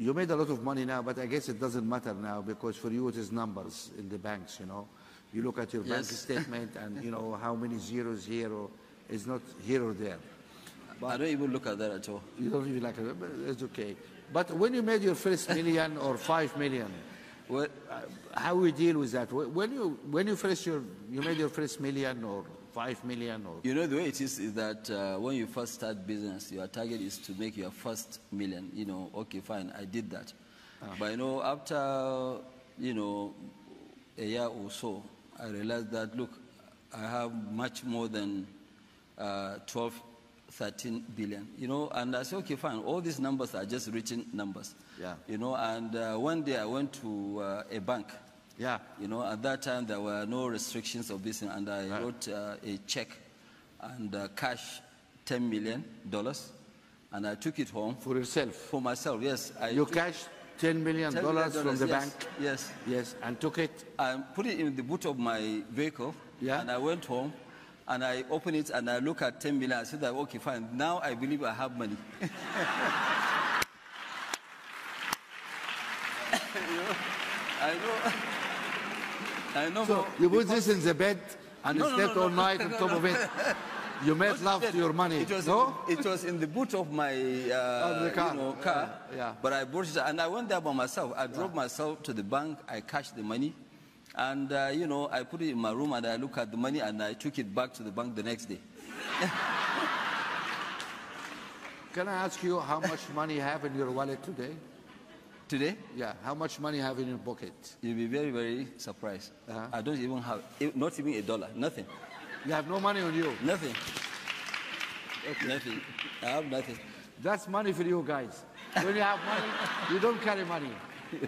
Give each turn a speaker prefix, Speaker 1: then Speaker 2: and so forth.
Speaker 1: You made a lot of money now, but I guess it doesn't matter now because for you it is numbers in the banks, you know. You look at your bank statement and you know how many zeros here or it's not here or there.
Speaker 2: But I don't even look at that at all.
Speaker 1: You don't even like it, but it's okay. But when you made your first million or five million,
Speaker 2: Well,
Speaker 1: uh, how we deal with that? When you when you first your you made your first million or five million or
Speaker 2: you know, the way it is is that uh, when you first start business, your target is to make your first million. You know, okay, fine, I did that. But you know, after, you know, a year or so, I realized that, look, I have much more than uh, 12, 13 billion, you know, and I said, okay, fine, all these numbers are just written numbers.
Speaker 1: Yeah.
Speaker 2: You know, and uh, one day I went to uh, a bank.
Speaker 1: Yeah.
Speaker 2: You know, at that time there were no restrictions of this, and I
Speaker 1: Right.
Speaker 2: wrote uh, a check and uh, cash, ten million dollars, and I took it home
Speaker 1: For yourself.
Speaker 2: for myself. Yes, I
Speaker 1: You cashed ten million
Speaker 2: $10
Speaker 1: from the
Speaker 2: yes,
Speaker 1: bank.
Speaker 2: Yes,
Speaker 1: Yes, and took it.
Speaker 2: I put it in the boot of my vehicle,
Speaker 1: Yeah.
Speaker 2: and I went home, and I opened it, and I look at ten million. I said, that, okay, fine. Now I believe I have money. You know, I know. I know.
Speaker 1: So you put this in the bed and
Speaker 2: No,
Speaker 1: you
Speaker 2: no,
Speaker 1: slept
Speaker 2: no,
Speaker 1: all night on top of it. You made love to your money.
Speaker 2: It was,
Speaker 1: no?
Speaker 2: it was in the boot of my uh,
Speaker 1: Of car.
Speaker 2: You know, car.
Speaker 1: Yeah, yeah.
Speaker 2: But I brought it, and I went there by myself. I drove myself to the bank. I cashed the money, and uh, you know, I put it in my room, and I look at the money, and I took it back to the bank the next day.
Speaker 1: Can I ask you how much money you have in your wallet today?
Speaker 2: Today,
Speaker 1: Yeah, how much money you have in your pocket?
Speaker 2: you'll be very, very surprised.
Speaker 1: Uh-huh.
Speaker 2: I don't even have, not even a dollar, nothing,
Speaker 1: You have no money on you.
Speaker 2: nothing, nothing. I have nothing.
Speaker 1: That's money for you guys. When you have money, you don't carry money.